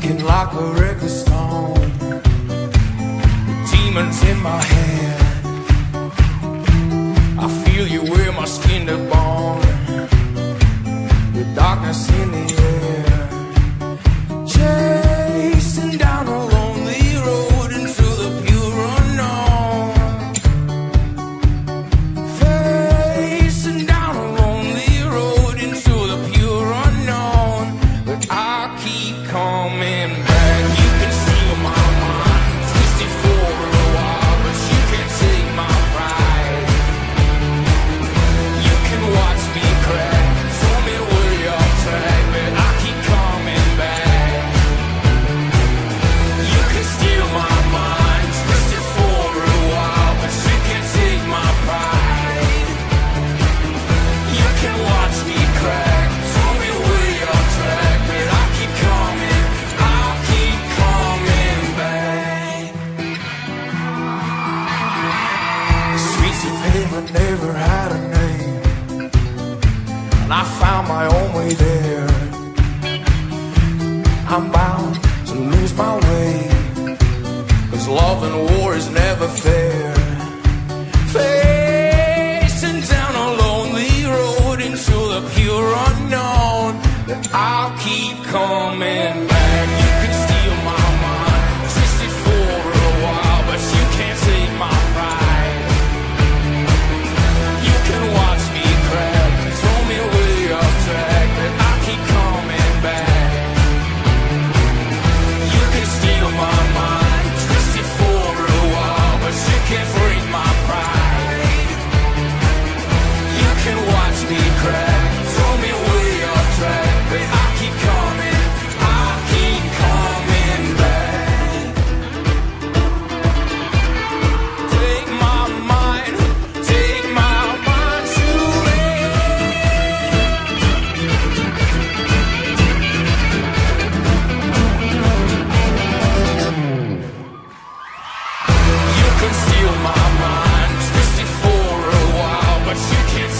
sinking like a river stone. Demons in my head. I feel you with my skin to bone. The darkness in the neighbor never had a name. And I found my own way there. I'm bound to lose my way. Cause love and war is never fair. Facing down a lonely road into the pure unknown That I'll keep coming can steal my mind. Twist it for a while, but you can't